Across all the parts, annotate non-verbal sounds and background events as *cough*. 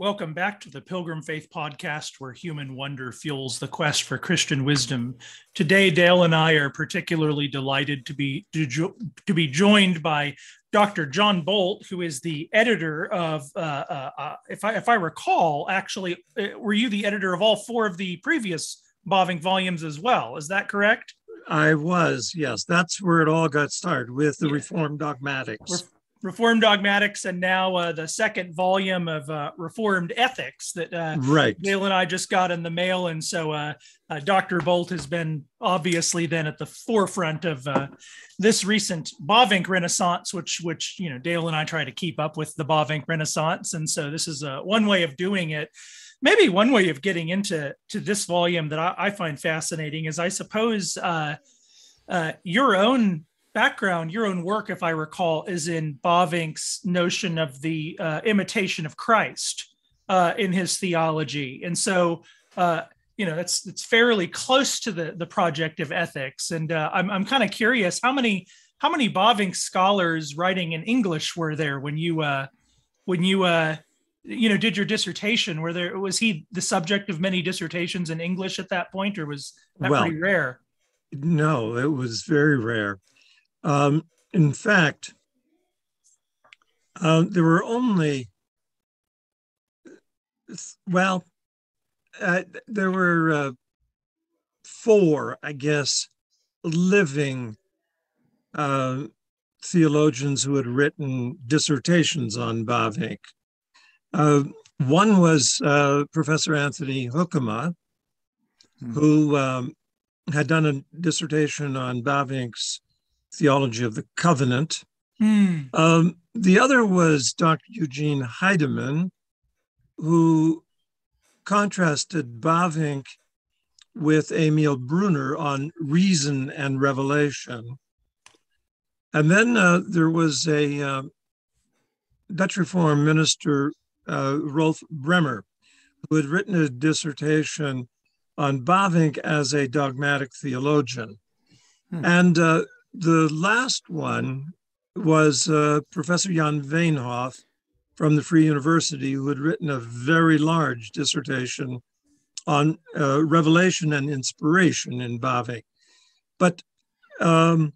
Welcome back to the Pilgrim Faith Podcast, where human wonder fuels the quest for Christian wisdom. Today, Dale and I are particularly delighted to be to, jo- to be joined by Dr. John Bolt, who is the editor of, uh, uh, uh, if I if I recall, actually, uh, were you the editor of all four of the previous Bavinck volumes as well? Is that correct? I was, yes. That's where it all got started with the yeah. Reformed Dogmatics. Re- Reformed Dogmatics, and now uh, the second volume of uh, Reformed Ethics that uh, right. Dale and I just got in the mail. And so uh, uh, Dr. Bolt has been obviously then at the forefront of uh, this recent Bavinck Renaissance, which which you know Dale and I try to keep up with the Bavinck Renaissance, and so this is uh, one way of doing it. Maybe one way of getting into to this volume that I, I find fascinating is I suppose uh, uh, your own background, your own work, if I recall, is in Bavinck's notion of the uh, imitation of Christ uh, in his theology, and so uh, you know it's it's fairly close to the the project of ethics. And uh, I'm I'm kind of curious how many how many Bavinck scholars writing in English were there when you uh, when you uh, you know did your dissertation? Were there was he the subject of many dissertations in English at that point, or was that well, pretty rare? No, it was very rare. Um, in fact, uh, there were only, well, uh, there were uh, four, I guess, living uh, theologians who had written dissertations on Bavinck. Uh, one was uh, Professor Anthony Hoekema, hmm. who um, had done a dissertation on Bavinck's theology of the covenant. Mm. Um, the other was Dr. Eugene Heideman, who contrasted Bavinck with Emil Brunner on reason and revelation. And then uh, there was a uh, Dutch Reformed minister, uh, Rolf Bremmer, who had written a dissertation on Bavinck as a dogmatic theologian. Hmm. And uh, the last one was uh, Professor Jan Veenhof from the Free University, who had written a very large dissertation on uh, revelation and inspiration in Bavinck. But um,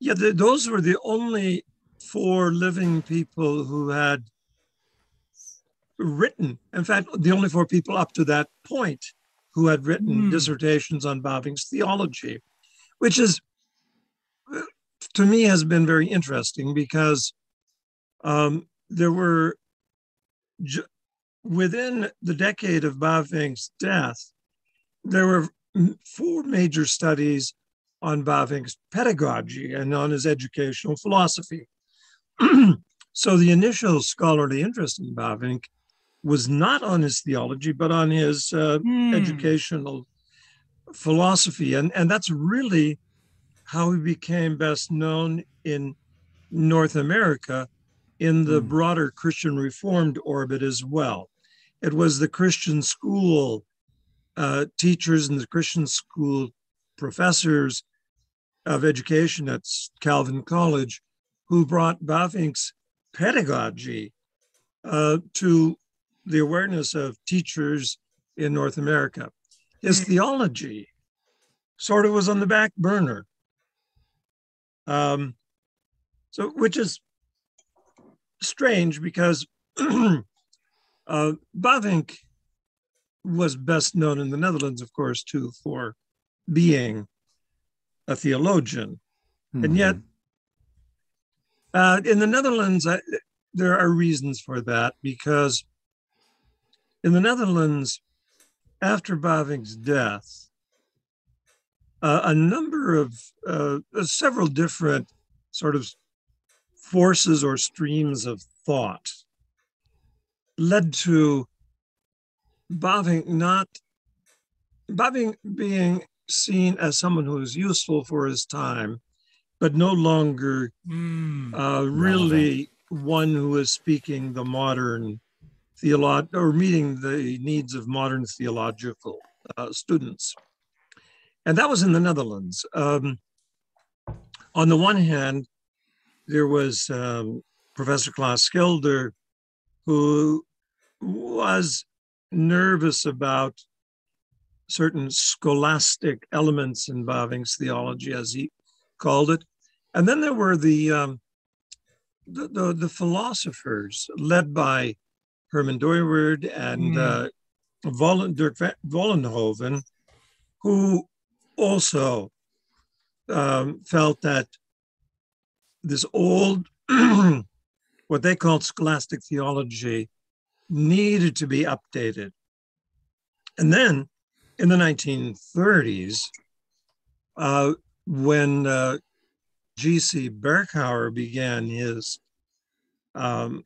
yeah, the, those were the only four living people who had written, in fact, the only four people up to that point who had written mm. dissertations on Bavinck's theology, which is to me has been very interesting because um, there were within the decade of Bavinck's death, there were four major studies on Bavinck's pedagogy and on his educational philosophy. *clears throat* so the initial scholarly interest in Bavinck was not on his theology, but on his uh, mm. educational philosophy. And, and that's really how he became best known in North America in the mm. broader Christian Reformed orbit as well. It was the Christian school uh, teachers and the Christian school professors of education at Calvin College who brought Bavinck's pedagogy uh, to the awareness of teachers in North America. His mm. theology sort of was on the back burner. Um, so, which is strange because *clears throat* uh, Bavinck was best known in the Netherlands, of course, too, for being a theologian. Mm-hmm. And yet, uh, in the Netherlands, I, there are reasons for that because in the Netherlands, after Bavinck's death, uh, a number of uh, several different sort of forces or streams of thought led to Bavinck not Bavinck being seen as someone who is useful for his time, but no longer mm, uh, really one who is speaking the modern theolog or meeting the needs of modern theological uh, students. And that was in the Netherlands. Um, on the one hand, there was um, Professor Klaas Schilder, who was nervous about certain scholastic elements in Bavinck's theology, as he called it. And then there were the, um, the, the, the, philosophers led by Herman Dooyeweerd and mm. uh, Vollen, Dirk Vollenhoven, who also um, felt that this old, *clears throat* what they called scholastic theology, needed to be updated. And then in the 1930s, uh, when uh, G.C. Berkouwer began his um,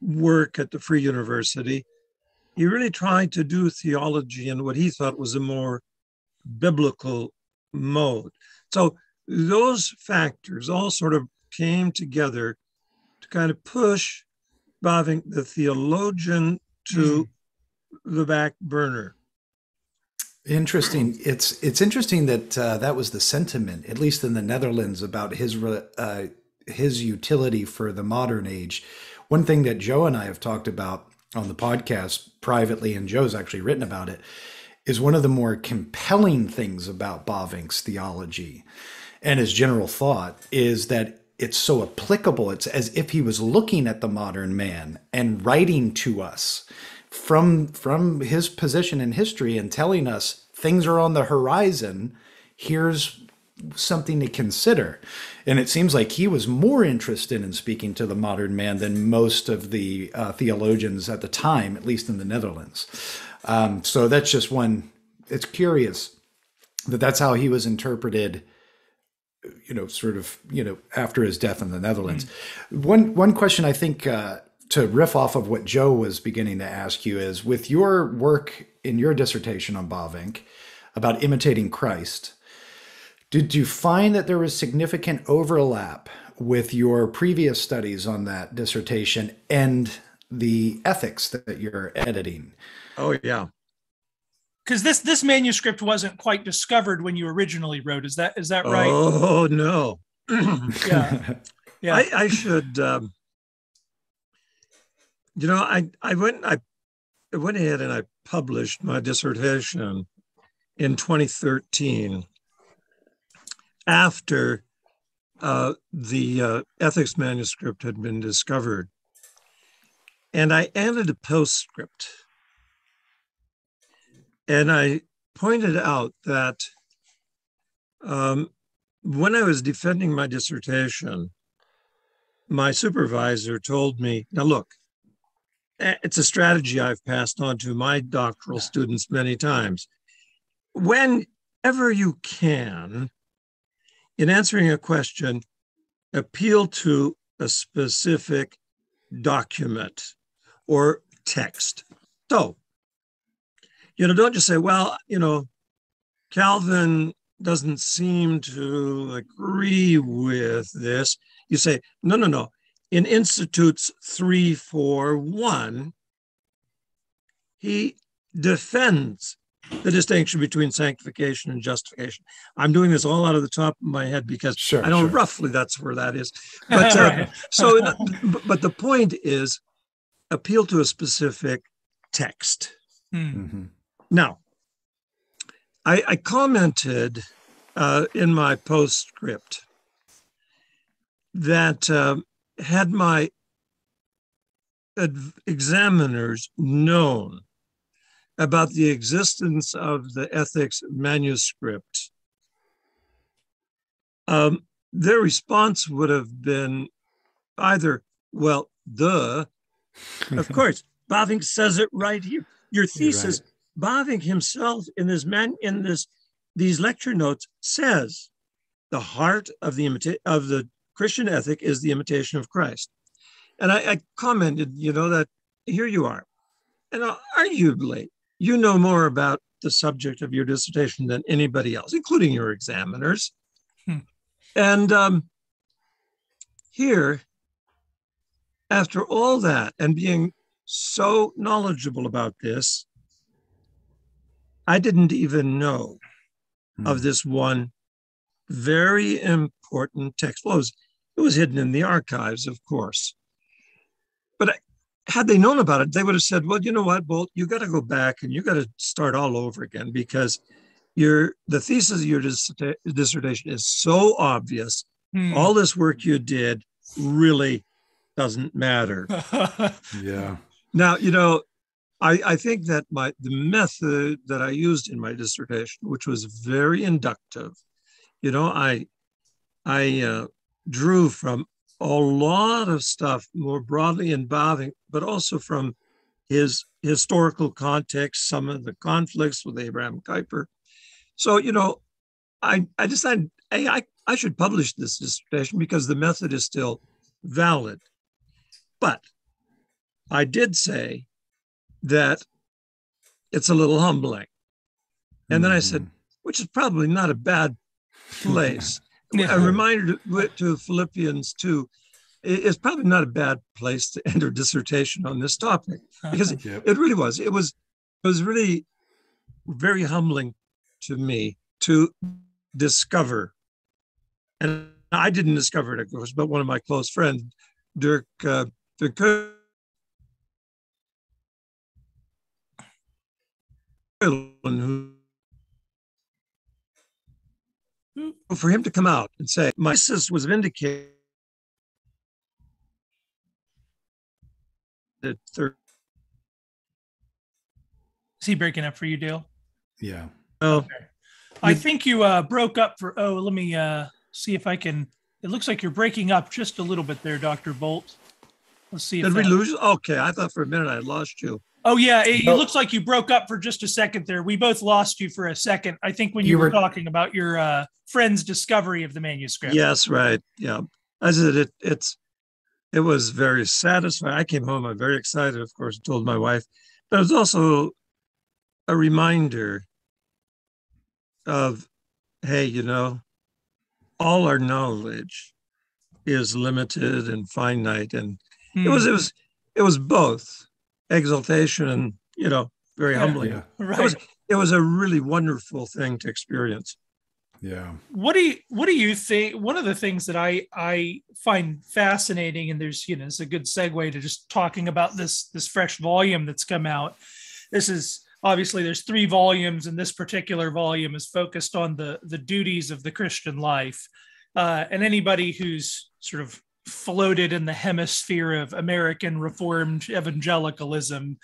work at the Free University, he really tried to do theology in what he thought was a more biblical mode. So those factors all sort of came together to kind of push Bavinck, the theologian, to mm. the back burner. Interesting. It's it's interesting that uh, that was the sentiment, at least in the Netherlands, about his uh, his utility for the modern age. One thing that Joe and I have talked about on the podcast privately, and Joe's actually written about it, is one of the more compelling things about Bavinck's theology and his general thought is that it's so applicable. It's as if he was looking at the modern man and writing to us from from his position in history and telling us things are on the horizon. Here's something to consider. And it seems like he was more interested in speaking to the modern man than most of the uh, theologians at the time, at least in the Netherlands. Um, so that's just one. It's curious that that's how he was interpreted. You know, sort of, you know, after his death in the Netherlands. Mm-hmm. One one question I think uh, to riff off of what Joe was beginning to ask you is, with your work in your dissertation on Bavinck about imitating Christ, did you find that there was significant overlap with your previous studies on that dissertation and the ethics that you're editing? Oh yeah. Because this this manuscript wasn't quite discovered when you originally wrote. Is that is that right? Oh no. *clears throat* yeah. Yeah. I, I should um, you know, I I went I went ahead and I published my dissertation in 2013 after uh, the uh, ethics manuscript had been discovered. And I added a postscript. And I pointed out that um, when I was defending my dissertation, my supervisor told me, now look, it's a strategy I've passed on to my doctoral students many times. Whenever you can, in answering a question, appeal to a specific document or text. So you know, don't just say, well, you know, Calvin doesn't seem to agree with this. You say, no, no, no. In Institutes 341, he defends the distinction between sanctification and justification. I'm doing this all out of the top of my head because sure, I know sure. roughly that's where that is. But uh, *laughs* so, but the point is, appeal to a specific text. Hmm. Mm-hmm. Now, I, I commented uh, in my postscript that uh, had my examiners known about the existence of the ethics manuscript, um, their response would have been either, well, duh, of course, Bavinck says it right here. Your thesis right. Bavinck himself in this man in this these lecture notes says the heart of the imita- of the Christian ethic is the imitation of Christ. And I, I commented, you know, that here you are. And arguably, you know more about the subject of your dissertation than anybody else, including your examiners. Hmm. And um, here, after all that, and being so knowledgeable about this, I didn't even know mm. of this one very important text. Well, it was, it was hidden in the archives, of course. But I, had they known about it, they would have said, "Well, you know what, Bolt, you got to go back and you got to start all over again because your the thesis of your dissertation is so obvious. Hmm. All this work you did really doesn't matter." *laughs* yeah. Now you know, I I think that my the method that I used in my dissertation, which was very inductive, you know, I I uh, drew from a lot of stuff more broadly in Bavinck, but also from his historical context, some of the conflicts with Abraham Kuyper. So, you know, I, I decided, hey, I, I should publish this dissertation because the method is still valid. But I did say that it's a little humbling. And then I said, mm-hmm. which is probably not a bad place *laughs* a reminder to, to Philippians 2 is probably not a bad place to end a dissertation on this topic because *laughs* yep. it really was. It was it was really very humbling to me to discover, and I didn't discover it, of course, but one of my close friends, Dirk uh, Dirk who for him to come out and say, my sis was vindicated. Is he breaking up for you, Dale? Yeah. Oh, okay. I think you uh, broke up for. Oh, let me uh, see if I can. It looks like you're breaking up just a little bit there, Doctor Bolt. Let's see. Did we that... lose? Okay, I thought for a minute I lost you. Oh yeah, it, it, looks like you broke up for just a second there. We both lost you for a second. I think when you, you were, were, talking about your uh, friend's discovery of the manuscript. Yes, right. Yeah, I said it. It's it was very satisfying. I came home. I'm very excited. Of course, told my wife, but it was also a reminder of, hey, you know, all our knowledge is limited and finite, and mm. it was hmm. it was it was both exaltation and you know very humbling. Yeah, right. It was it was a really wonderful thing to experience. Yeah. What do you what do you think? One of the things that I I find fascinating, and there's you know it's a good segue to just talking about this this fresh volume that's come out. This is obviously there's three volumes, and this particular volume is focused on the the duties of the Christian life. Uh, and anybody who's sort of floated in the hemisphere of American Reformed evangelicalism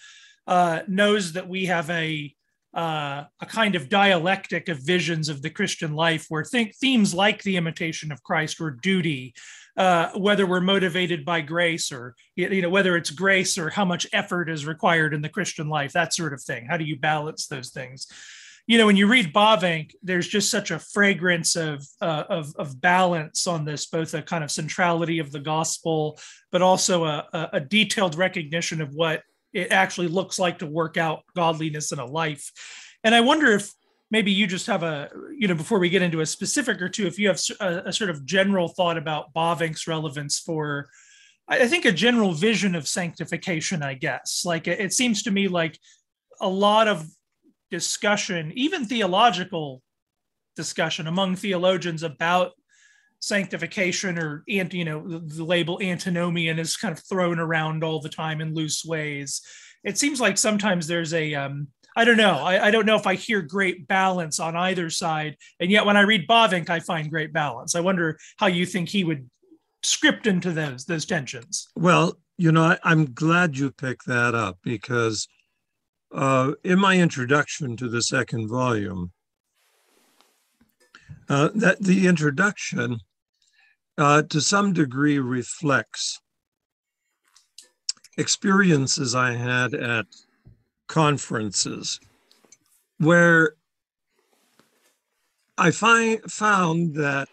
uh, knows that we have a uh, a kind of dialectic of visions of the Christian life where th- themes like the imitation of Christ or duty, uh, whether we're motivated by grace or you know whether it's grace or how much effort is required in the Christian life, that sort of thing. How do you balance those things? You know, when you read Bavinck, there's just such a fragrance of, uh, of, of balance on this, both a kind of centrality of the gospel, but also a, a detailed recognition of what it actually looks like to work out godliness in a life. And I wonder if maybe you just have a, you know, before we get into a specific or two, if you have a, a sort of general thought about Bavinck's relevance for, I think, a general vision of sanctification, I guess. Like it, it seems to me like a lot of discussion, even theological discussion among theologians about sanctification or you know the label antinomian is kind of thrown around all the time in loose ways it seems like sometimes there's a um, I don't know. I, I, don't know if I hear great balance on either side. And yet when I read Bavinck, I find great balance. I wonder how you think he would script into those those tensions. Well, you know, I, I'm glad you picked that up because uh, in my introduction to the second volume, uh, that the introduction uh, to some degree reflects experiences I had at conferences where I find, found that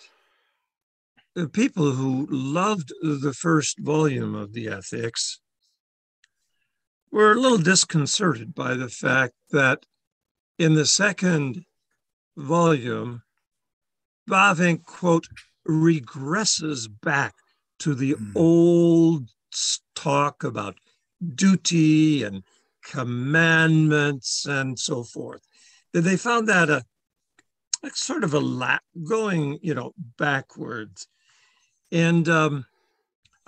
people who loved the first volume of the ethics were a little disconcerted by the fact that in the second volume, Bavinck, quote, regresses back to the mm. old talk about duty and commandments and so forth. That they found that a, a sort of a lap going, you know, backwards. And um,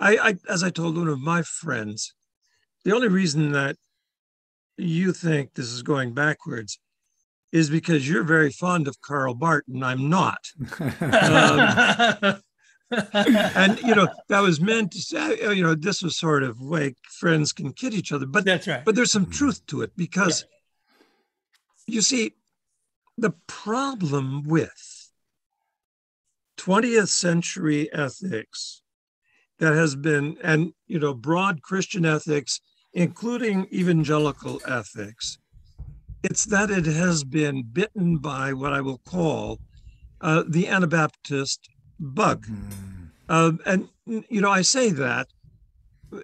I, I, as I told one of my friends, the only reason that you think this is going backwards is because you're very fond of Karl Barth and I'm not. um, and you know that was meant to say you know this was sort of way friends can kid each other but that's right but there's some truth to it because yeah. you see the problem with 20th century ethics that has been and you know broad christian ethics including evangelical ethics it's that it has been bitten by what i will call uh, the anabaptist bug mm. um, and you know i say that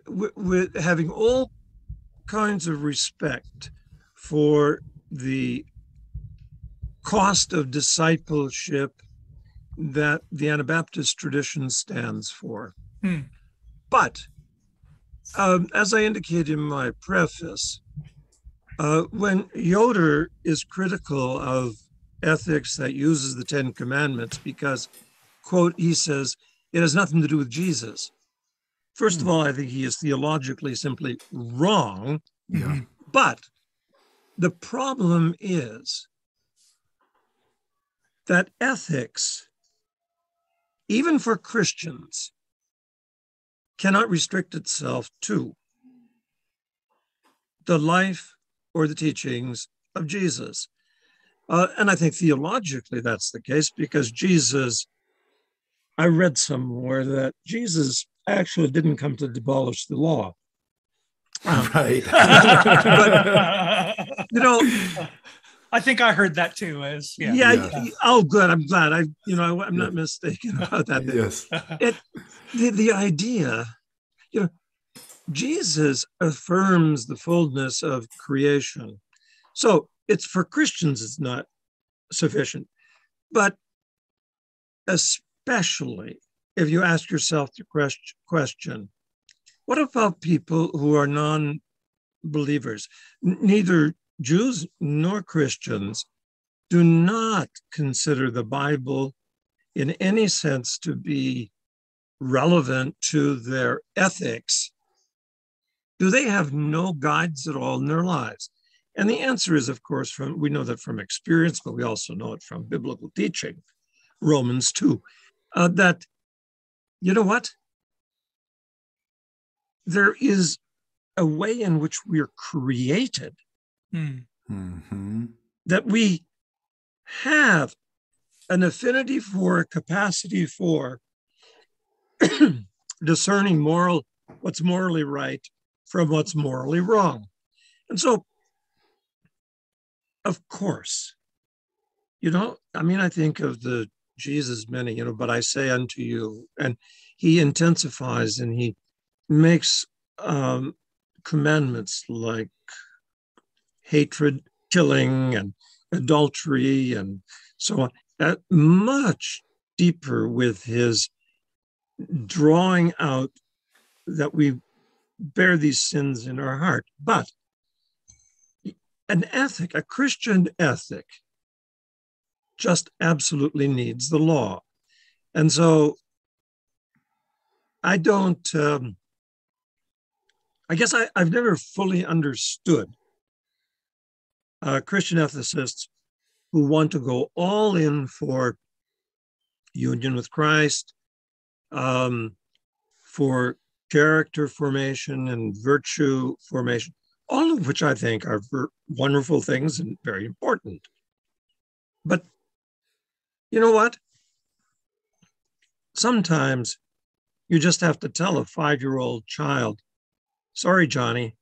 with having all kinds of respect for the cost of discipleship that the Anabaptist tradition stands for. Hmm. But um, as I indicated in my preface, uh, when Yoder is critical of ethics that uses the Ten Commandments, because, quote, he says, it has nothing to do with Jesus. First of hmm. all, I think he is theologically simply wrong. Yeah. But the problem is that ethics, even for Christians, cannot restrict itself to the life or the teachings of Jesus. Uh, and I think theologically that's the case because Jesus, I read somewhere that Jesus actually didn't come to abolish the law. *laughs* right. *laughs* but, you know, I think I heard that too. As yeah, yeah. yeah. Oh, good. I'm glad. I, you know, I'm not mistaken *laughs* about that. yes. It, the the idea, you know, Jesus affirms the fullness of creation, so it's for Christians. It's not sufficient, but especially if you ask yourself the question, what about people who are non-believers? Neither Jews nor Christians do not consider the Bible in any sense to be relevant to their ethics. Do they have no guides at all in their lives? And the answer is, of course, from we know that from experience, but we also know it from biblical teaching, Romans 2, uh, that, you know what? There is a way in which we are created Mm-hmm. That we have an affinity for, a capacity for *clears throat* discerning moral, what's morally right from what's morally wrong. And so, of course, you know, I mean, I think of the Jesus many, you know, but I say unto you, and he intensifies and he makes um, commandments like hatred, killing, and adultery, and so on. Uh, much deeper with his drawing out that we bear these sins in our heart. But an ethic, a Christian ethic, just absolutely needs the law. And so I don't, um, I guess I, I've never fully understood uh, Christian ethicists who want to go all in for union with Christ, um, for character formation and virtue formation, all of which I think are wonderful things and very important. But you know what? Sometimes you just have to tell a five year old child, sorry, Johnny,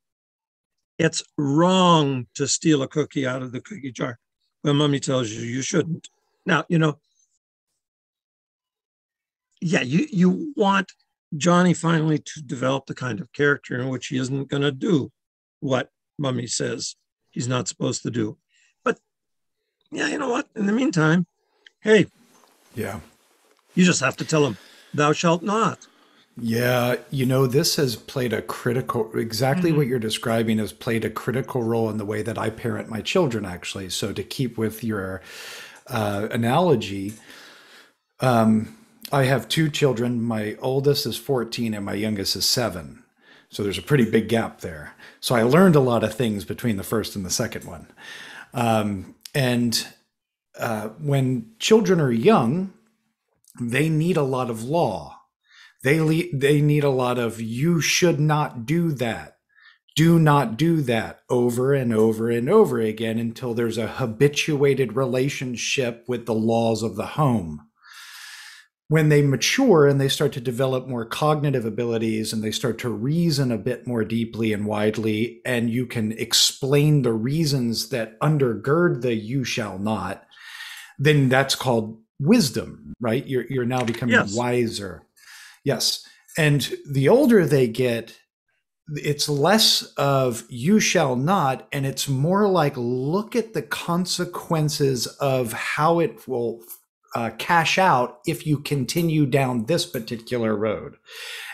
it's wrong to steal a cookie out of the cookie jar when mommy tells you you shouldn't. Now, you know, yeah, you, you want Johnny finally to develop the kind of character in which he isn't going to do what mommy says he's not supposed to do. But yeah, you know what? In the meantime, hey, yeah, you just have to tell him, thou shalt not. Yeah, you know, this has played a critical, exactly mm-hmm. what you're describing has played a critical role in the way that I parent my children, actually. So, to keep with your uh, analogy, um, I have two children. My oldest is 14 and my youngest is seven. So there's a pretty big gap there. So I learned a lot of things between the first and the second one. Um, and uh, when children are young, they need a lot of law. They le- they need a lot of you should not do that. Do not do that over and over and over again until there's a habituated relationship with the laws of the home when they mature and they start to develop more cognitive abilities and they start to reason a bit more deeply and widely, and you can explain the reasons that undergird the you shall not, then that's called wisdom, right? You're, you're now becoming yes. wiser. Yes. And the older they get, it's less of you shall not, and it's more like look at the consequences of how it will uh, cash out if you continue down this particular road.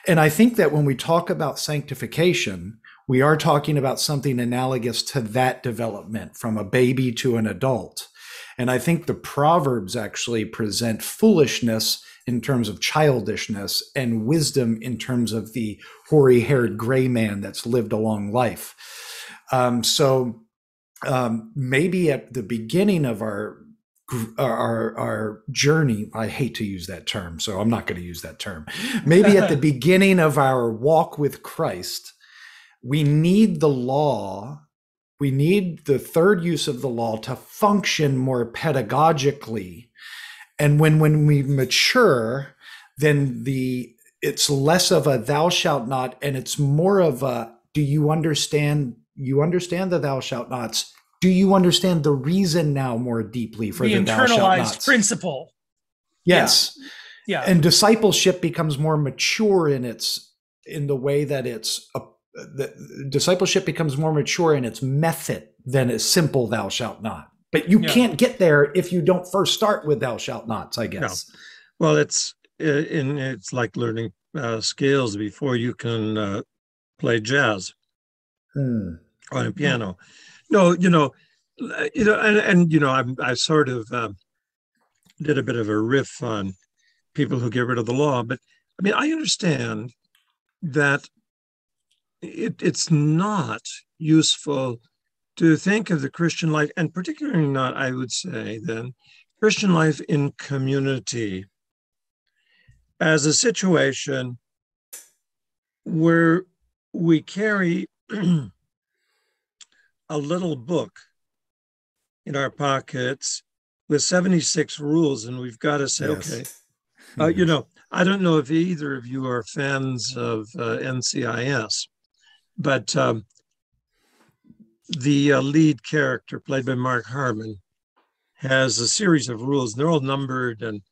And I think that when we talk about sanctification, we are talking about something analogous to that development from a baby to an adult. And I think the Proverbs actually present foolishness in terms of childishness and wisdom in terms of the hoary haired gray man that's lived a long life. Um, so um, maybe at the beginning of our our our journey i hate to use that term so i'm not going to use that term maybe at the *laughs* beginning of our walk with christ we need the law we need the third use of the law to function more pedagogically and when when we mature then the it's less of a thou shalt not and it's more of a do you understand you understand the thou shalt nots do you understand the reason now more deeply for the, the internalized principle? Yes. Yeah. yeah. And discipleship becomes more mature in its in the way that it's a, the, discipleship becomes more mature in its method than a simple thou shalt not. But you yeah. can't get there if you don't first start with thou shalt nots, I guess. No. Well, it's in it's like learning uh, scales before you can uh, play jazz hmm. on a piano. No, you know, you know, and, and you know, I'm, I sort of uh, did a bit of a riff on people who get rid of the law, but I mean, I understand that it, it's not useful to think of the Christian life, and particularly not, I would say, then, Christian life in community as a situation where we carry *clears throat* a little book in our pockets with 76 rules, and we've got to say, yes. okay, *laughs* uh, you know, I don't know if either of you are fans of uh, NCIS, but um, the uh, lead character, played by Mark Harmon, has a series of rules. They're all numbered, and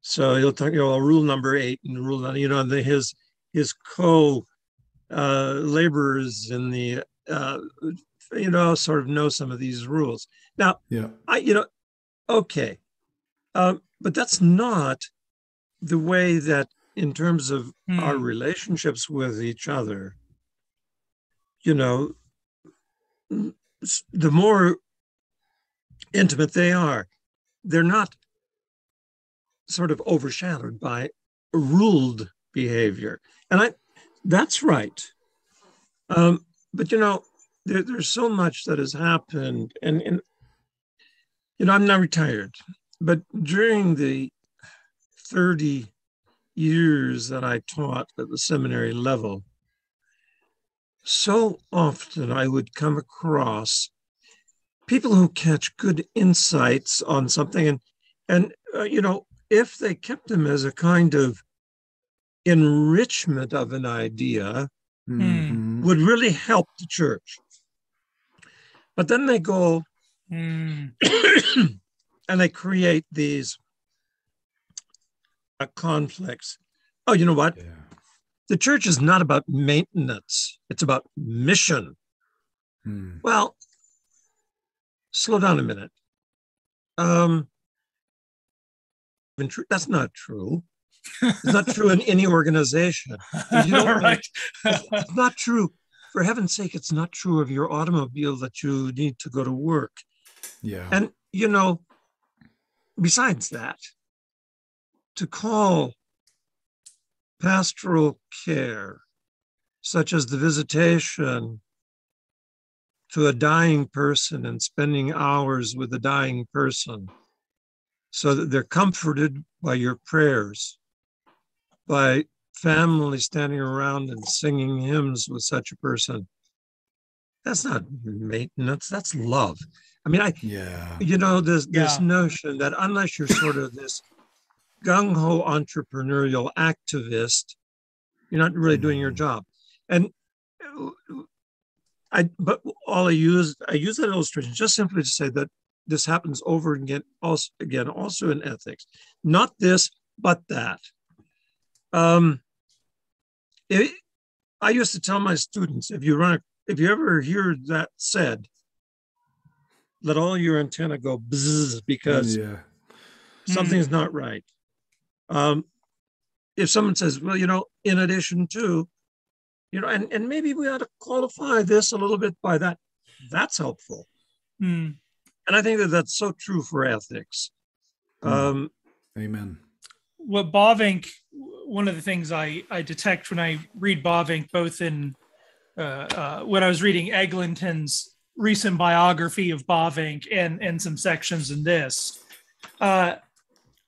so he'll talk, you know, rule number eight and rule, nine, you know, and the, his his co uh, laborers in the uh, you know, sort of know some of these rules. Now, yeah, I, you know, okay, um, but that's not the way that, in terms of hmm. our relationships with each other, you know, the more intimate they are, they're not sort of overshadowed by ruled behavior, and I, that's right. Um, but you know, there, there's so much that has happened, and, and you know, I'm not retired, but during the 30 years that I taught at the seminary level, so often I would come across people who catch good insights on something, and and uh, you know, if they kept them as a kind of enrichment of an idea, mm-hmm. would really help the church. But then they go mm. *coughs* and they create these uh, conflicts. Oh, you know what? Yeah. The church is not about maintenance, it's about mission. Mm. Well, slow down a minute. Um, that's not true. It's not true in any organization. *laughs* right. *laughs* it's not true for heaven's sake, it's not true of your automobile that you need to go to work. Yeah. And, you know, besides that, to call pastoral care such as the visitation to a dying person and spending hours with a dying person so that they're comforted by your prayers, by family standing around and singing hymns with such a person. That's not maintenance, that's love. I mean, I, yeah, you know, this, this notion that unless you're sort of this gung ho entrepreneurial activist, you're not really doing your mm. job. And I, but all I use, I use that illustration just simply to say that this happens over and again, also again, also in ethics. Not this, but that. Um, it, I used to tell my students, if you run, a, if you ever hear that said, let all your antenna go bzzz because yeah. something's not right. Um, if someone says, well, you know, in addition to, you know, and, and maybe we ought to qualify this a little bit by that, that's helpful. Mm. And I think that that's so true for ethics. Mm. Um, Amen. What Bavinck, one of the things I, I detect when I read Bavinck, both in uh, uh, when I was reading Eglinton's recent biography of Bavinck and, and some sections in this, uh,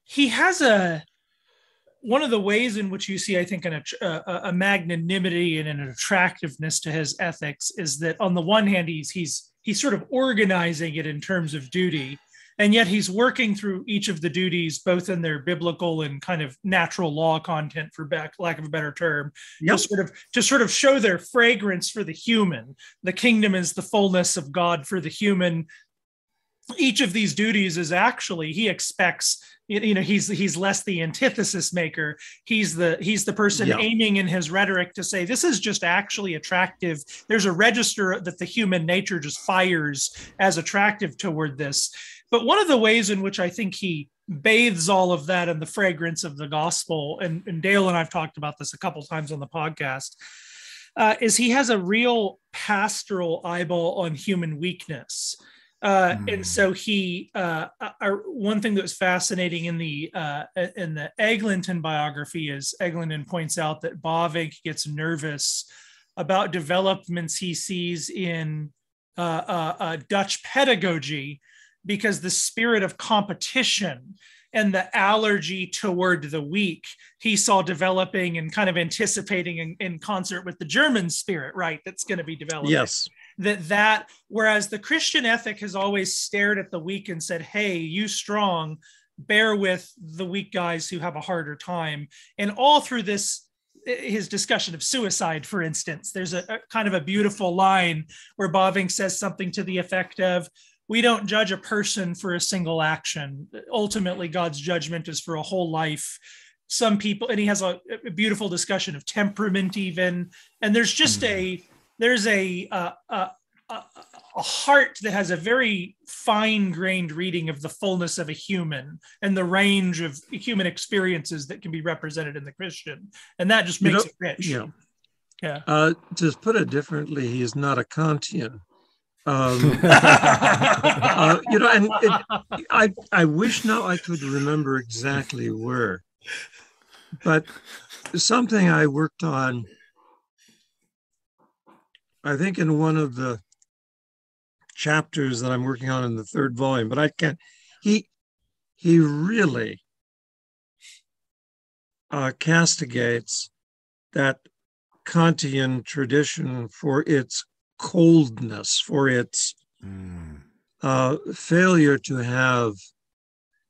he has a one of the ways in which you see, I think, an, a, uh, uh, a magnanimity and an attractiveness to his ethics is that on the one hand, he's he's he's sort of organizing it in terms of duty, and yet he's working through each of the duties, both in their biblical and kind of natural law content, for back, lack of a better term, yep. to sort of to sort of show their fragrance for the human. The kingdom is the fullness of God for the human each of these duties is actually he expects you know he's he's less the antithesis maker. He's the he's the person yeah. aiming in his rhetoric to say this is just actually attractive. There's a register that the human nature just fires as attractive toward this. But one of the ways in which i think he bathes all of that in the fragrance of the gospel and, and dale and i've talked about this a couple times on the podcast uh, is he has a real pastoral eyeball on human weakness uh, mm. And so he, uh, uh, one thing that was fascinating in the uh, in the Eglinton biography is Eglinton points out that Bavinck gets nervous about developments he sees in uh, Dutch pedagogy because the spirit of competition and the allergy toward the weak he saw developing and kind of anticipating in, in concert with the German spirit, right? That's going to be developed. Yes that that whereas the christian ethic has always stared at the weak and said hey you strong bear with the weak guys who have a harder time. And all through this his discussion of suicide for instance there's a, a kind of a beautiful line where Bavinck says something to the effect of we don't judge a person for a single action. Ultimately god's judgment is for a whole life. Some people and he has a, a beautiful discussion of temperament even and there's just mm-hmm. a there's a, uh, uh, a, a heart that has a very fine grained reading of the fullness of a human and the range of human experiences that can be represented in the Christian, and that just makes you know, it rich. Yeah. Yeah. Uh, to put it differently, he is not a Kantian. Um, *laughs* uh, you know, and it, I I wish now I could remember exactly where, but something I worked on I think in one of the chapters that I'm working on in the third volume, but I can't. He he really uh, castigates that Kantian tradition for its coldness, for its mm. uh, failure to have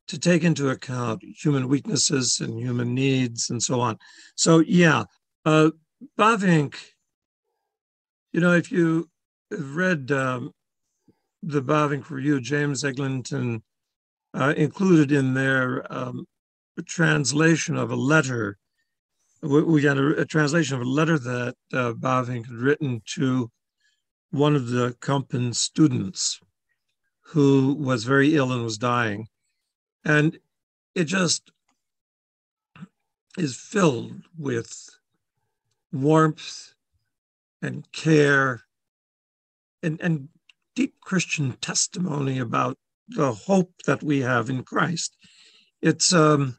to take into account human weaknesses and human needs and so on. So yeah, uh, Bavinck you know, if you have read um, the Bavinck Review, James Eglinton uh, included in their um, translation of a letter. We, got a, a, translation of a letter that uh, had written to one of the Kampen students who was very ill and was dying. And it just is filled with warmth and care and, and deep Christian testimony about the hope that we have in Christ. It's, um,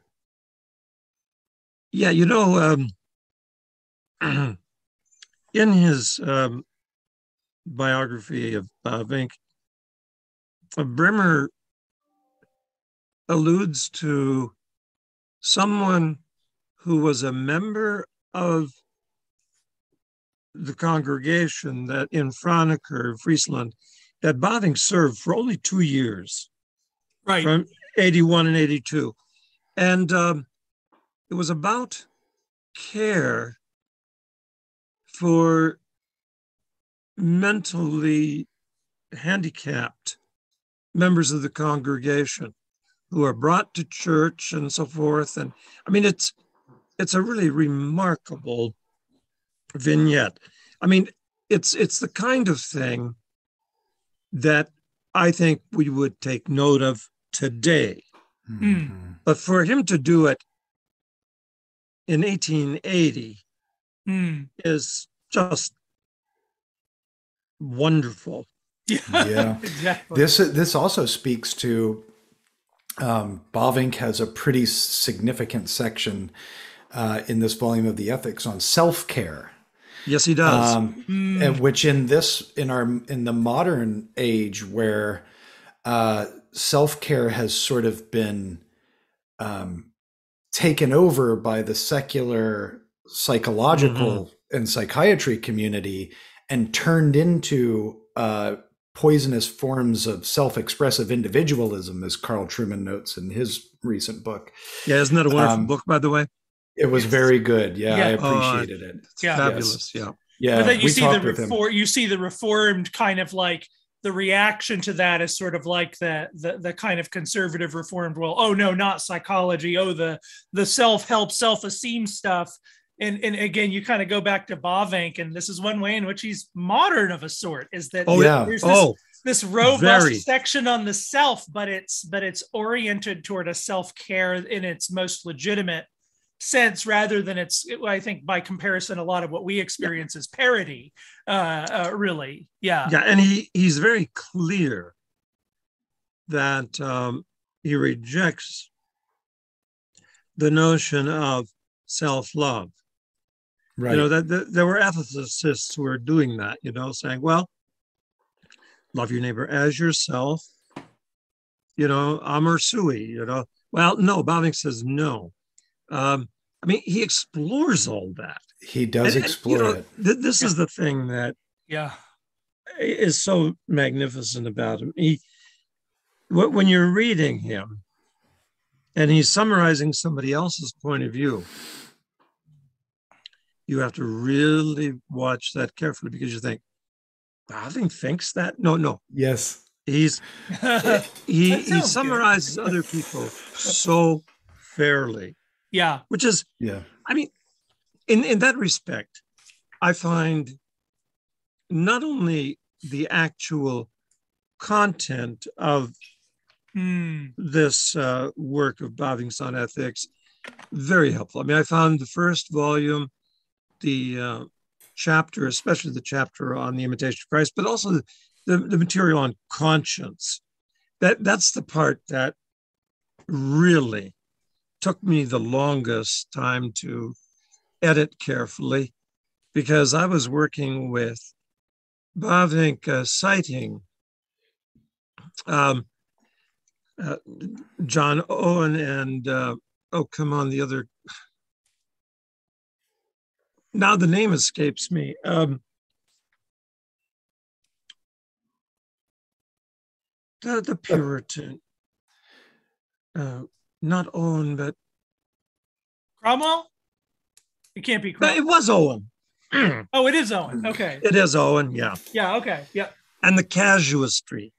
yeah, you know, um, *clears throat* in his um, biography of Bavinck, Bremmer alludes to someone who was a member of the congregation that in Franeker, Friesland, that Bavinck served for only two years. Right. From 81 and 82. And um, it was about care for mentally handicapped members of the congregation who are brought to church and so forth. And I mean, it's it's a really remarkable vignette. I mean, it's it's the kind of thing that I think we would take note of today. Mm-hmm. But for him to do it in 1880 mm. is just wonderful. Yeah, yeah. *laughs* exactly. This this also speaks to um, Bavinck has a pretty significant section uh, in this volume of the Ethics on self care. Yes, he does. Um, mm. and which in this in our in the modern age where uh, self care has sort of been um, taken over by the secular psychological mm-hmm. and psychiatry community and turned into uh, poisonous forms of self-expressive individualism, as Carl Trueman notes in his recent book. Yeah, isn't that a wonderful um, book, by the way? It was very good. Yeah, yeah. I appreciated uh, it. Yeah, fabulous. Yes. Yeah, yeah. But then you see the reform, you see the reformed kind of like the reaction to that is sort of like the, the the kind of conservative reformed well oh no not psychology oh the the self-help self-esteem stuff and and again you kind of go back to Bavinck and this is one way in which he's modern of a sort is that oh yeah there's this, oh this robust very. section on the self but it's but it's oriented toward a self-care in its most legitimate sense rather than it's i think by comparison a lot of what we experience is parody uh, uh, really. Yeah. Yeah and he he's very clear that um, he rejects the notion of self-love. Right you know that, that there were ethicists who were doing that you know saying well love your neighbor as yourself. You know amor sui you know. Well no Bavinck says no. Um, I mean, he explores all that. He does and, explore and, you know, it. Th- this yeah. is the thing that yeah is so magnificent about him. He when you're reading him and he's summarizing somebody else's point of view, you have to really watch that carefully because you think, Bavinck thinks that. No, no. Yes. He's *laughs* he he summarizes good. other people so fairly. Yeah. Which is, yeah. I mean, in, in that respect, I find not only the actual content of mm. this uh, work of Bavinck's on ethics very helpful. I mean, I found the first volume, the uh, chapter, especially the chapter on the imitation of Christ, but also the, the, the material on conscience. That that's the part that really took me the longest time to edit carefully because I was working with Bavinck uh, citing um, uh, John Owen and uh, oh come on the other now the name escapes me um, the, the Puritan uh, not Owen, but Cromwell. It can't be Cromwell. It was Owen. *clears throat* oh, it is Owen. Okay. It is Owen. Yeah. Yeah. Okay. Yeah. And the casuistry,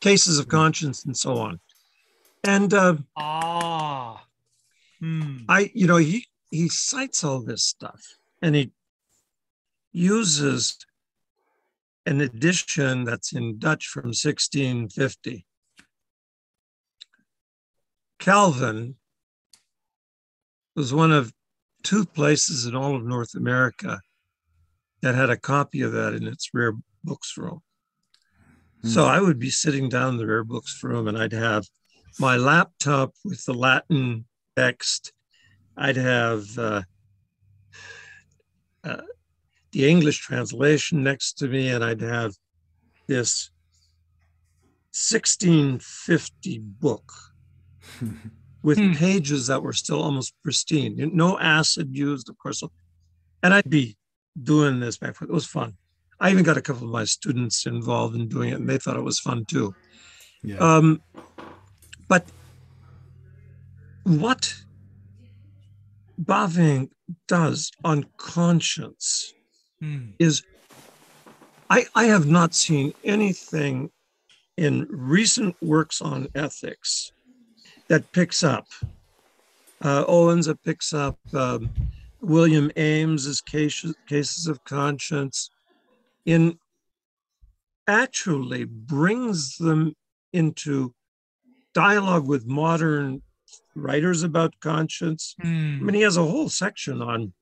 cases of conscience, and so on. And uh, ah, hmm. I, you know, he he cites all this stuff, and he uses an edition that's in Dutch from 1650 Calvin was one of two places in all of North America that had a copy of that in its rare books room. Mm. So I would be sitting down in the rare books room and I'd have my laptop with the Latin text. I'd have uh, uh, the English translation next to me, and I'd have this 1650 book *laughs* with hmm. pages that were still almost pristine. No acid used, of course. And I'd be doing this back. It was fun. I even got a couple of my students involved in doing it, and they thought it was fun too. Yeah. Um, but what Bavinck does on conscience hmm. is I, I have not seen anything in recent works on ethics that picks up. Uh, Owens that picks up um, William Ames's cases, cases of conscience in actually brings them into dialogue with modern writers about conscience. Mm. I mean, he has a whole section on,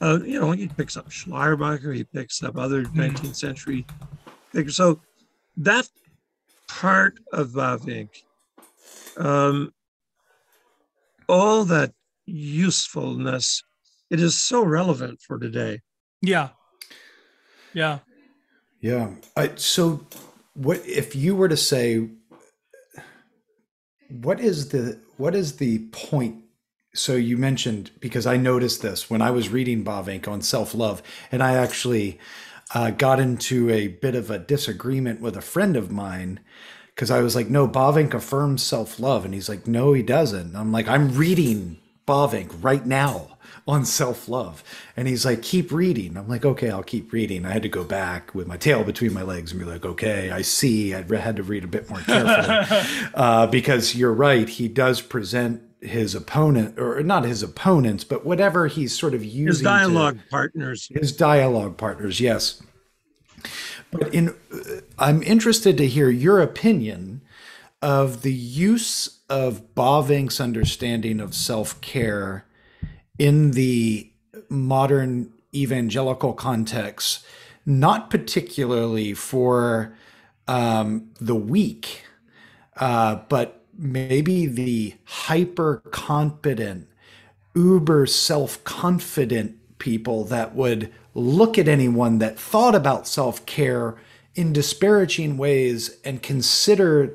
uh, you know, he picks up Schleiermacher, he picks up other mm. 19th century figures. So that part of Bavinck, um, all that usefulness, it is so relevant for today. Yeah. Yeah. Yeah. I, so what if you were to say what is the what is the point so you mentioned because i noticed this when i was reading bavinck on self-love and i actually uh, got into a bit of a disagreement with a friend of mine because i was like no bavinck affirms self-love and he's like no he doesn't i'm like i'm reading bavinck right now on self love. And he's like, keep reading. I'm like, okay, I'll keep reading. I had to go back with my tail between my legs and be like, okay, I see. I had to read a bit more carefully *laughs* uh, because you're right. He does present his opponent or not his opponents, but whatever he's sort of using. His dialogue to, partners. His dialogue partners, yes. But in, uh, I'm interested to hear your opinion of the use of Bavinck's understanding of self care in the modern evangelical context, not particularly for um, the weak, uh, but maybe the hyper confident, uber self confident people that would look at anyone that thought about self care in disparaging ways and consider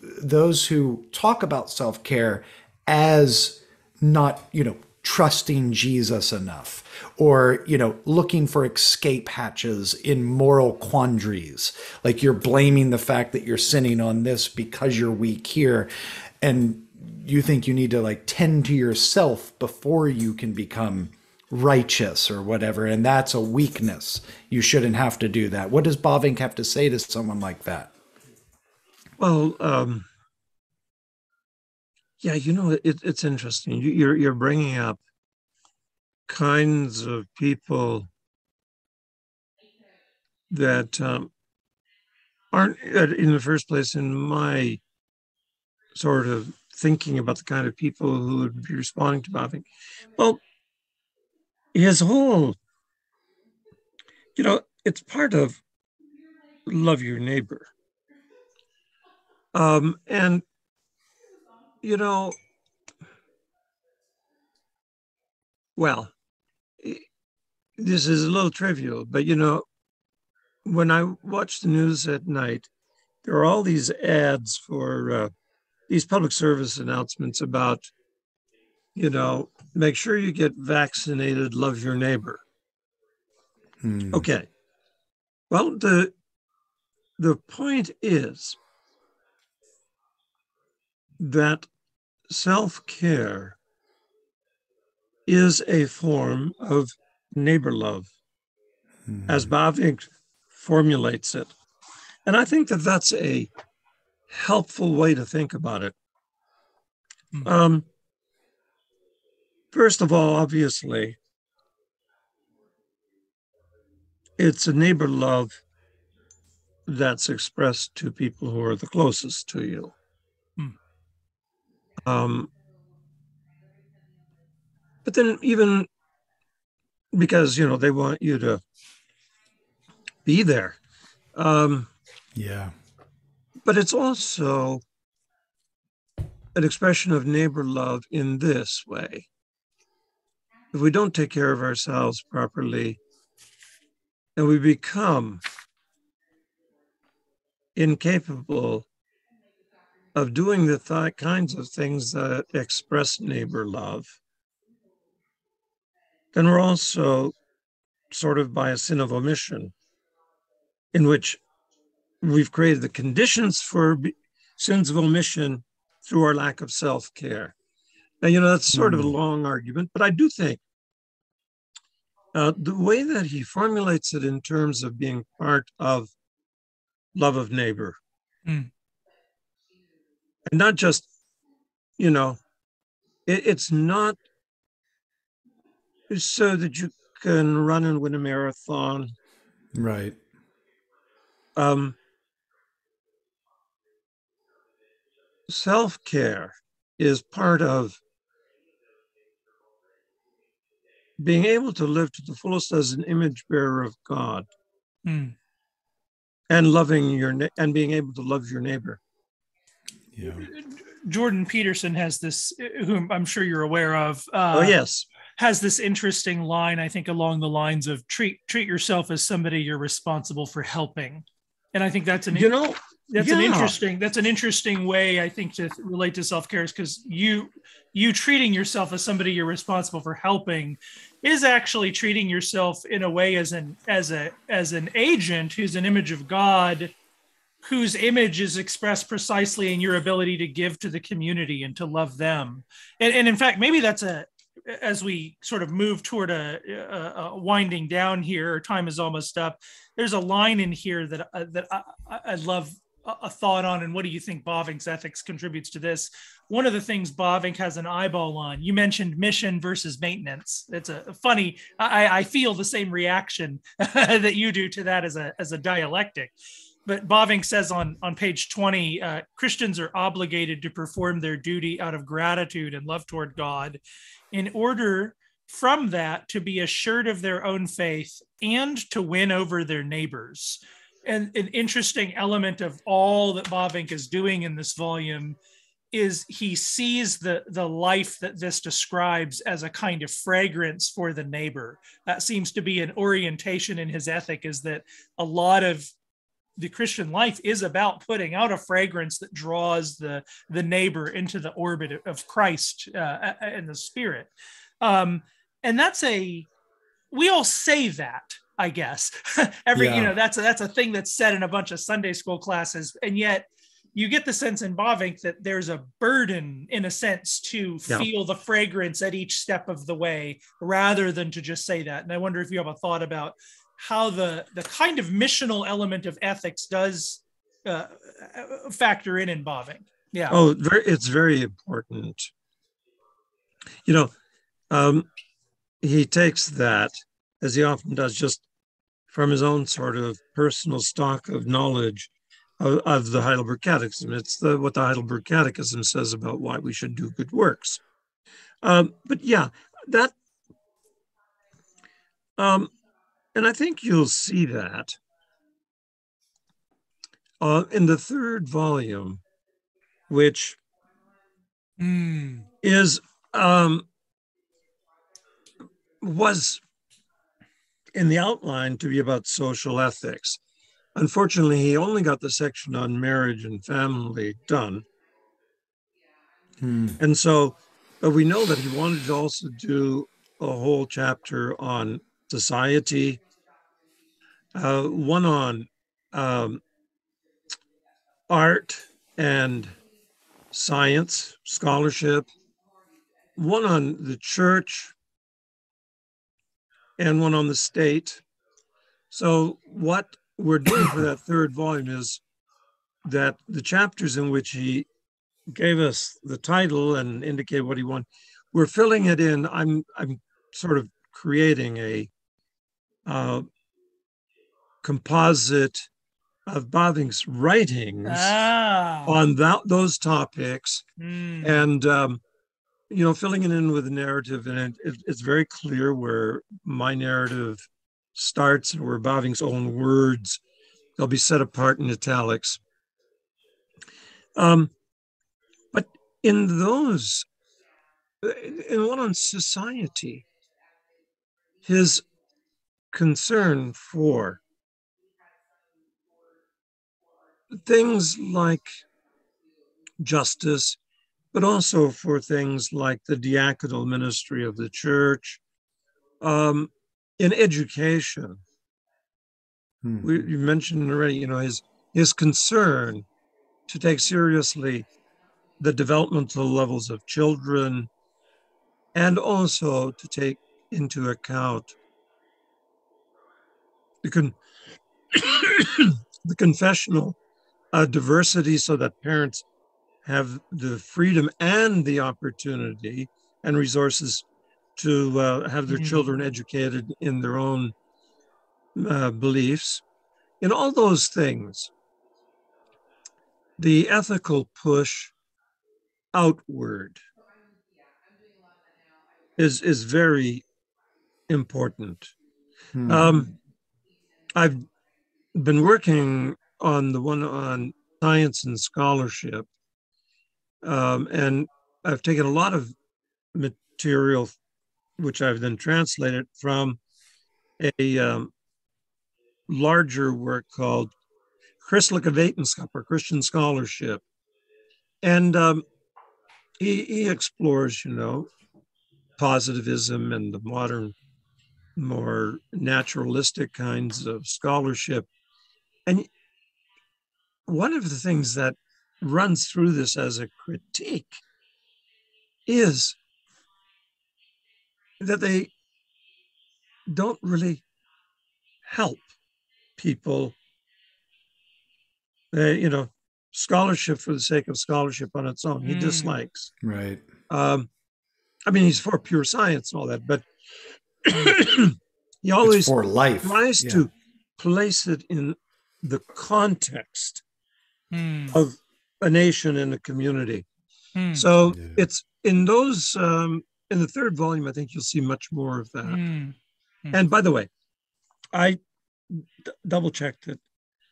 those who talk about self care as not, you know, trusting Jesus enough or you know looking for escape hatches in moral quandaries. Like you're blaming the fact that you're sinning on this because you're weak here and you think you need to like tend to yourself before you can become righteous or whatever and that's a weakness you shouldn't have to do that what does Bavinck have to say to someone like that well um yeah, you know, it, it's interesting. You're you're bringing up kinds of people that um, aren't in the first place in my sort of thinking about the kind of people who would be responding to Bavinck. Well, his whole, you know, it's part of love your neighbor. Um, and you know, well, this is a little trivial, but you know, when I watch the news at night, there are all these ads for uh, these public service announcements about, you know, make sure you get vaccinated, love your neighbor. Hmm. Okay. Well, the the point is that self care is a form of neighbor love, mm-hmm. as Bavinck formulates it. And I think that that's a helpful way to think about it. Mm-hmm. Um, first of all, obviously, it's a neighbor love that's expressed to people who are the closest to you. Um, but then even because you know they want you to be there. Um, yeah. But it's also an expression of neighbor love in this way. If we don't take care of ourselves properly, and we become incapable of doing the th- kinds of things that express neighbor love, then we're also sort of by a sin of omission, in which we've created the conditions for sins of omission through our lack of self care. Now, you know, that's sort mm. of a hmm. long argument, but I do think uh, the way that he formulates it in terms of being part of love of neighbor, mm. and not just, you know, it, it's not so that you can run and win a marathon. Right. Um, self care is part of being able to live to the fullest as an image bearer of God mm. and loving your and being able to love your neighbor. Yeah. Jordan Peterson has this, whom I'm sure you're aware of. Uh, oh yes, has this interesting line. I think along the lines of treat treat yourself as somebody you're responsible for helping, and I think that's an you know that's yeah. an interesting that's an interesting way i think to relate to self-care is because you you treating yourself as somebody you're responsible for helping is actually treating yourself in a way as an as a as an agent who's an image of god whose image is expressed precisely in your ability to give to the community and to love them and, and in fact maybe that's a as we sort of move toward a, a, a winding down here time is almost up there's a line in here that uh, that I, I love a thought on and what do you think Bavinck's ethics contributes to this? One of the things Bavinck has an eyeball on, you mentioned mission versus maintenance. It's a funny, I, I feel the same reaction *laughs* that you do to that as a, as a dialectic. But Bavinck says on, on page 20, uh, Christians are obligated to perform their duty out of gratitude and love toward God in order from that to be assured of their own faith and to win over their neighbors and an interesting element of all that Bavinck is doing in this volume is he sees the the life that this describes as a kind of fragrance for the neighbor. That seems to be an orientation in his ethic is that a lot of the Christian life is about putting out a fragrance that draws the the neighbor into the orbit of Christ uh, and the Spirit, um, and that's a we all say that I guess. *laughs* Every yeah. you know that's a, that's a thing that's said in a bunch of Sunday school classes, and yet you get the sense in Bavinck that there's a burden, in a sense, to yeah. feel the fragrance at each step of the way, rather than to just say that. And I wonder if you have a thought about how the the kind of missional element of ethics does uh, factor in in Bavinck. Yeah. Oh, very, it's very important. You know, um, he takes that as he often does, just from his own sort of personal stock of knowledge of, of the Heidelberg Catechism. It's the, what the Heidelberg Catechism says about why we should do good works. Um, but yeah, that, um, and I think you'll see that uh, in the third volume, which mm. is um, was in the outline to be about social ethics. Unfortunately, he only got the section on marriage and family done. Hmm. And so, but we know that he wanted to also do a whole chapter on society, uh, one on um, art and science, scholarship, one on the church, and one on the state. So, what we're doing for that third volume is that the chapters in which he gave us the title and indicated what he wanted, we're filling it in. I'm I'm sort of creating a uh, composite of Bavinck's writings ah. on that, those topics, mm. and um, you know, filling it in with a narrative, and it, it, it's very clear where my narrative starts and where Bavinck's own words they'll be set apart in italics. Um, but in those, in one on society, his concern for things like justice, but also for things like the diaconal ministry of the church, um, in education. Hmm. We, you mentioned already, you know, his his concern to take seriously the developmental levels of children and also to take into account the, con- *coughs* the confessional uh, diversity so that parents have the freedom and the opportunity and resources to uh, have their mm-hmm. children educated in their own uh, beliefs. In all those things, the ethical push outward is is very important. Hmm. Um, I've been working on the one on science and scholarship, um, and I've taken a lot of material, which I've then translated from a um, larger work called Christelijke Wetenschap or Christian Scholarship. And um, he, he explores, you know, positivism and the modern, more naturalistic kinds of scholarship. And one of the things that runs through this as a critique is that they don't really help people uh, you know, scholarship for the sake of scholarship on its own. He mm. dislikes. Right. Um, I mean, he's for pure science and all that, but *clears throat* he always it's for life tries yeah. to place it in the context mm. of a nation and a community. Mm. So yeah. it's in those um, in the third volume. I think you'll see much more of that. Mm. And by the way, I d- double checked it.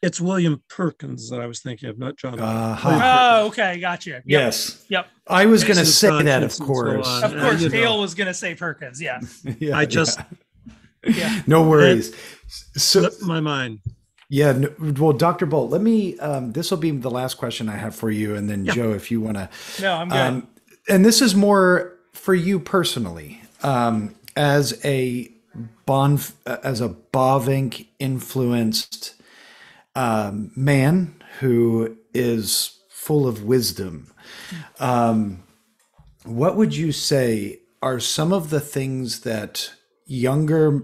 It's William Perkins that I was thinking of, not John. Uh-huh. Oh, okay, gotcha. Yep. Yes. Yep. I was going to say that, of course. So of course, Dale was going to say Perkins. Yeah. *laughs* yeah I just. Yeah. yeah. *laughs* No worries. so my mind. Yeah. No, well, Dr. Bolt, let me. Um, this will be the last question I have for you, and then Joe, if you want to. No, I'm good. Um, and this is more for you personally, um, as a Bond, as a Bavinck influenced um, man who is full of wisdom. Um, what would you say are some of the things that younger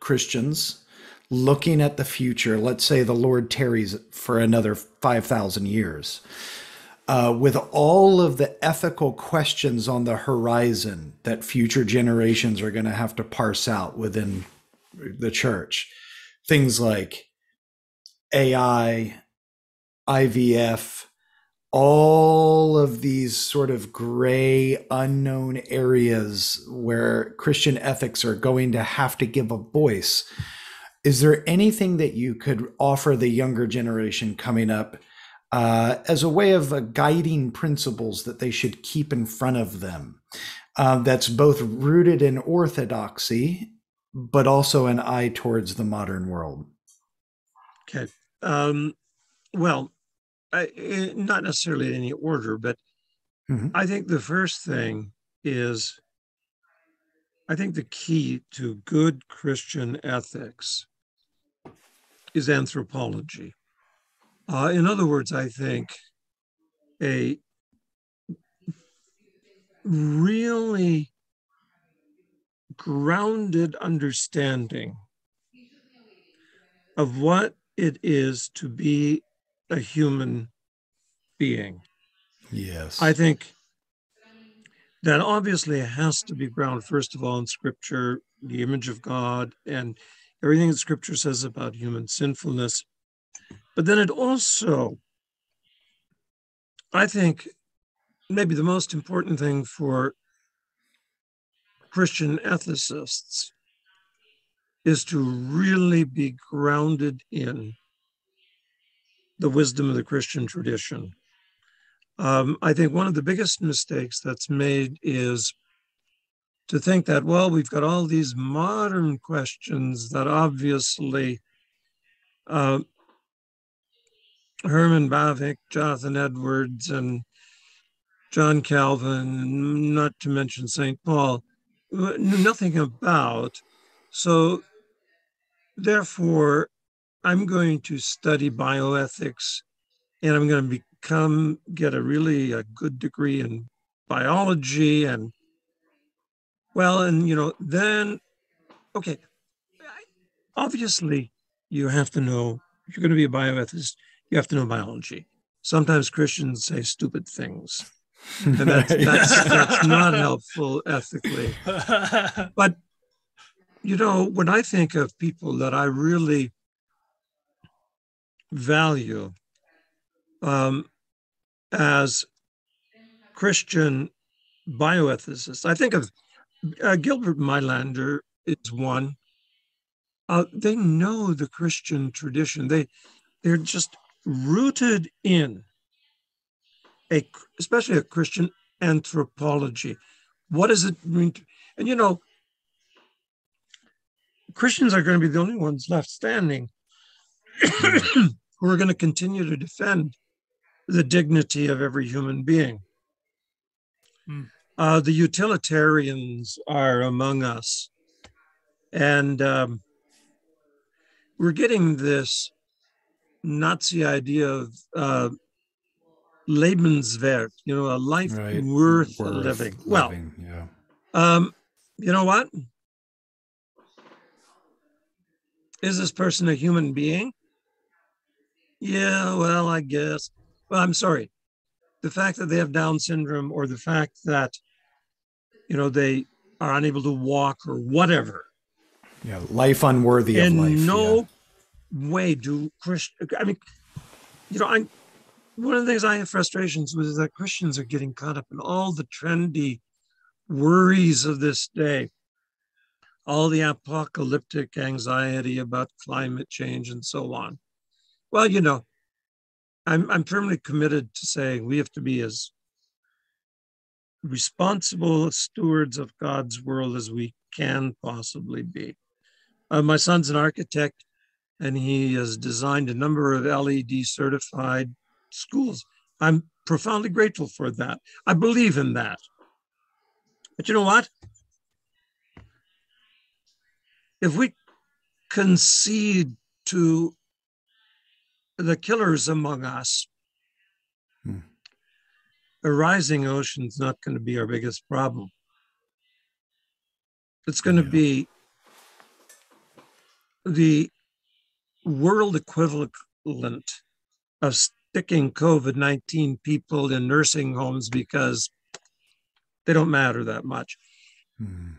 Christians looking at the future, let's say the Lord tarries for another 5,000 years, uh, with all of the ethical questions on the horizon that future generations are going to have to parse out within the church, things like AI, IVF, all of these sort of gray, unknown areas where Christian ethics are going to have to give a voice. Is there anything that you could offer the younger generation coming up uh, as a way of uh, guiding principles that they should keep in front of them? Uh, that's both rooted in orthodoxy, but also an eye towards the modern world. Okay. Um, well, I, eh, not necessarily in any order, but mm-hmm. I think the first thing is I think the key to good Christian ethics is anthropology. Uh, in other words, I think a really grounded understanding of what it is to be a human being. Yes. I think that obviously has to be grounded, first of all, in scripture, the image of God, and everything that scripture says about human sinfulness. But then it also, I think, maybe the most important thing for Christian ethicists is to really be grounded in the wisdom of the Christian tradition. Um, I think one of the biggest mistakes that's made is to think that, well, we've got all these modern questions that obviously uh, Herman Bavinck, Jonathan Edwards, and John Calvin, not to mention St. Paul, knew nothing about. So, therefore, I'm going to study bioethics and I'm going to become, get a really a good degree in biology and well, and you know, then, okay, obviously, you have to know if you're going to be a bioethicist, you have to know biology. Sometimes Christians say stupid things, and that's, *laughs* that's, that's not helpful ethically. But you know, when I think of people that I really value um, as Christian bioethicists, I think of uh, Gilbert Meilaender is one. Uh, they know the Christian tradition. They they're just rooted in a especially a Christian anthropology. What does it mean? To, and you know, Christians are going to be the only ones left standing *coughs* who are going to continue to defend the dignity of every human being. Mm. Uh, the utilitarians are among us. And um, we're getting this Nazi idea of uh, Lebenswert, you know, a life right. worth, worth living. living. Well, yeah. Um, you know what? Is this person a human being? Yeah, well, I guess. Well, I'm sorry. The fact that they have Down syndrome or the fact that you know, they are unable to walk or whatever. Yeah, life unworthy In of life. In no yeah. way do Christian. I mean, you know, I one of the things I have frustrations with is that Christians are getting caught up in all the trendy worries of this day, all the apocalyptic anxiety about climate change and so on. Well, you know, I'm I'm firmly committed to saying we have to be as responsible stewards of God's world as we can possibly be. Uh, my son's an architect, and he has designed a number of LEED certified schools. I'm profoundly grateful for that. I believe in that. But you know what? If we concede to the killers among us, hmm a rising ocean is not going to be our biggest problem. It's going to yeah. be the world equivalent of sticking COVID 19 people in nursing homes because they don't matter that much. Hmm.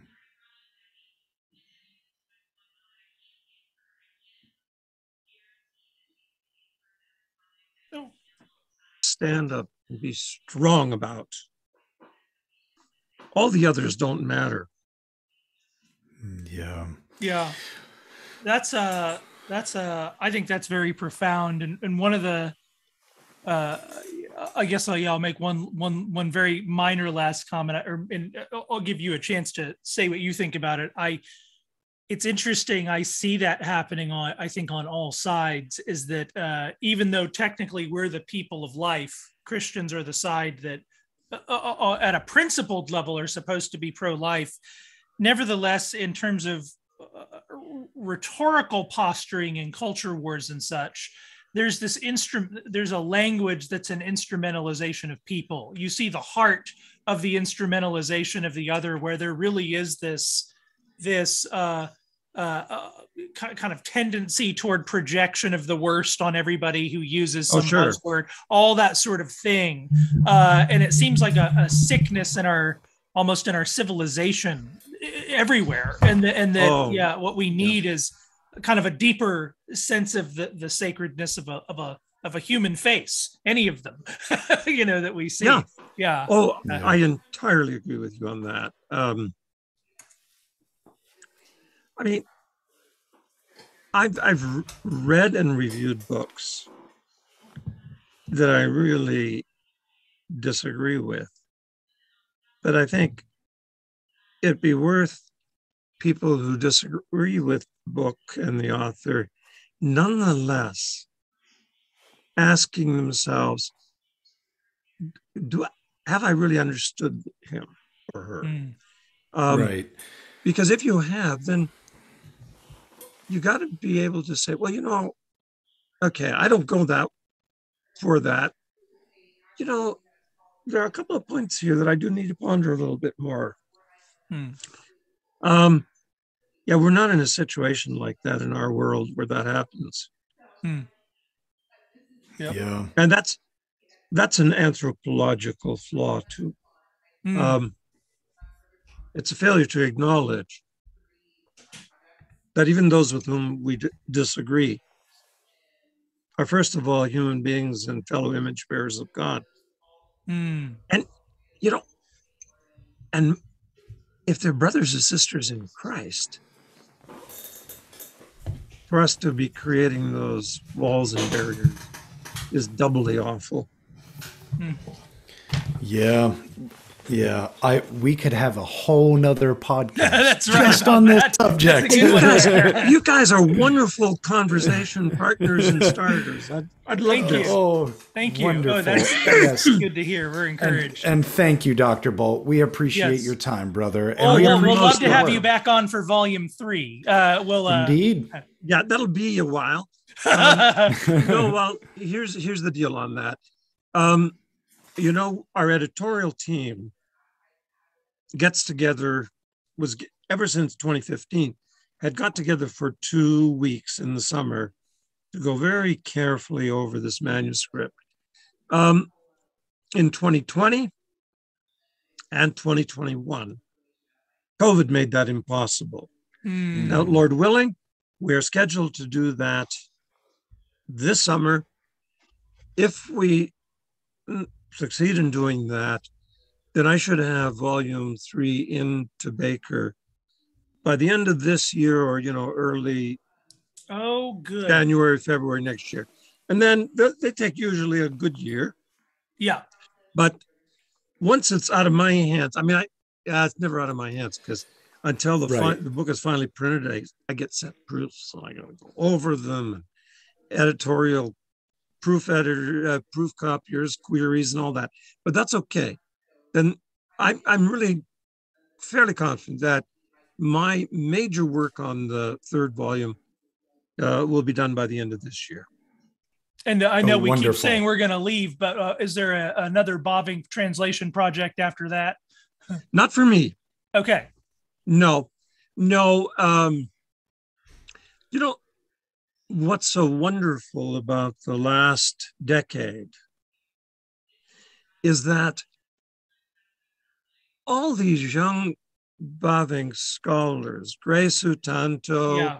Stand up and be strong about. All the others don't matter. Yeah. Yeah. That's uh that's uh I think that's very profound and, and one of the uh I guess I'll, yeah, I'll make one one one very minor last comment or and I'll give you a chance to say what you think about it. I it's interesting. I see that happening on, I think, on all sides. Is that uh, even though technically we're the people of life, Christians are the side that, uh, uh, uh, at a principled level, are supposed to be pro-life. Nevertheless, in terms of uh, rhetorical posturing and culture wars and such, there's this instrument. There's a language that's an instrumentalization of people. You see the heart of the instrumentalization of the other, where there really is this this uh, uh, uh, kind of tendency toward projection of the worst on everybody who uses oh, some oh, sure. buzzword, all that sort of thing. Uh, and it seems like a, a, sickness in our almost in our civilization everywhere. And the, and the, oh, yeah, what we need yeah. is kind of a deeper sense of the, the sacredness of a, of a, of a human face, any of them, *laughs* you know, that we see. Yeah. Yeah. Oh, I entirely agree with you on that. Um, I mean, I've I've read and reviewed books that I really disagree with, but I think it'd be worth people who disagree with the book and the author nonetheless asking themselves do have i really understood him or her? Mm. um, right. because if you have then you got to be able to say well you know okay i don't go that for that you know there are a couple of points here that i do need to ponder a little bit more hmm. um yeah we're not in a situation like that in our world where that happens hmm. Yep. Yeah. And that's that's an anthropological flaw too. Mm. Um, it's a failure to acknowledge that even those with whom we d- disagree are first of all human beings and fellow image bearers of God. Mm. And you know, and if they're brothers and sisters in Christ, for us to be creating those walls and barriers is doubly awful. Yeah. Yeah, I we could have a whole nother *laughs* podcast That's right, just on this that. subject. You guys, you guys, are wonderful conversation partners and starters. I'd, I'd love thank to. You. Oh, thank you. Oh, wonderful. Oh, that's, that's yes. good to hear. We're encouraged. And, and, thank you, Dr. Bolt. We appreciate yes. your time, brother. And oh, we well, we'll love to have you back on for volume three. Uh, we'll uh, indeed. Yeah, that'll be a while. *laughs* Um, no, well, here's here's the deal on that. Um, you know, our editorial team gets together was ever since 2015 had got together for two weeks in the summer to go very carefully over this manuscript. Um, in 2020 and 2021, COVID made that impossible. Mm. Now, Lord willing, we are scheduled to do that this summer, if we succeed in doing that, then I should have volume three into Baker by the end of this year or, you know, early oh, good. January, February next year. And then they take usually a good year. Yeah. But once it's out of my hands, I mean, I, yeah, it's never out of my hands because until the, right. fi- the book is finally printed, I, I get sent proofs and I got to go over them editorial proof editor, uh, proof copiers, queries, and all that. But that's okay. Then I'm, I'm really fairly confident that my major work on the third volume uh, will be done by the end of this year. And uh, I know oh, we keep saying we're going to leave, but uh, is there a, another Bavinck translation project after that? *laughs* Not for me. Okay. No, no. Um, you know, what's so wonderful about the last decade is that all these young Bavinck scholars, Grace Sutanto yeah.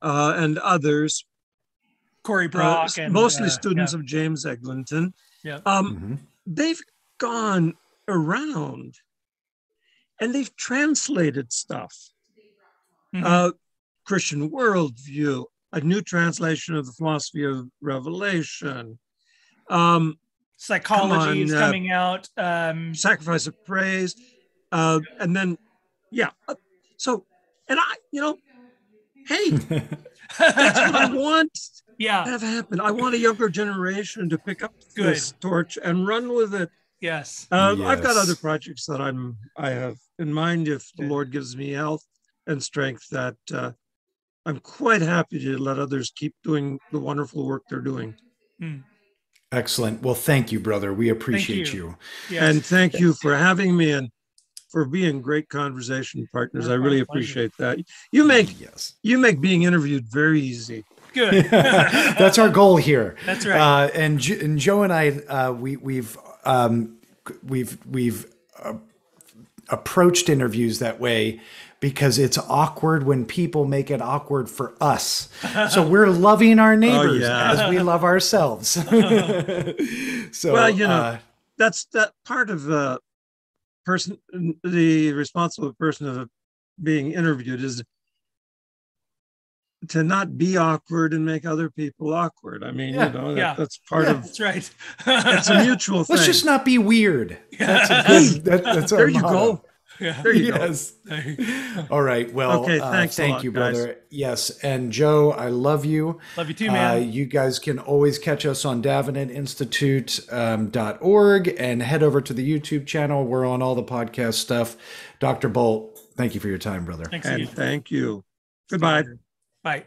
uh, and others, Cory uh, Brock, uh, and, mostly uh, students yeah. of James Eglinton, yeah. Um, mm-hmm. they've gone around and they've translated stuff. Mm-hmm. Uh, Christian worldview, a new translation of the philosophy of revelation. Um, Psychology on, is uh, coming uh, out. Um, sacrifice of praise, uh, and then yeah. Uh, so, and I, you know, hey, *laughs* that's what I want. *laughs* Yeah, have happened. I want a younger generation to pick up Good. this torch and run with it. Yes. Um, yes. I've got other projects that I'm I have in mind if the Lord gives me health and strength that uh, I'm quite happy to let others keep doing the wonderful work they're doing. Hmm. Excellent. Well, thank you, brother. We appreciate you. you. Yes. And thank you for having me and for being great conversation partners. I really appreciate that. You make yes. you make being interviewed very easy. Good. *laughs* *laughs* That's our goal here. That's right. Uh, and, and Joe and I, uh, we we've um, we've we've uh, approached interviews that way because it's awkward when people make it awkward for us. *laughs* so we're loving our oh, neighbors oh, yeah. as we love ourselves. so well, you know, uh, that's that part of the person, the responsible person of being interviewed is to not be awkward and make other people awkward. I mean, yeah, you know, that, yeah. that's part yeah, of that's right. it's a *laughs* mutual thing. Let's just not be weird. That's a good, that, that's there you go. Yeah. There you yes. go. All right. Well, okay, uh, thanks uh, thank lot, you, brother. Guys. Yes. And Joe, I love you. Love you too, man. Uh, you guys can always catch us on davenantinstitute.org um, and head over to the YouTube channel. We're on all the podcast stuff. Dr. Bolt, thank you for your time, brother. Thanks. And thank you. Goodbye. Bye.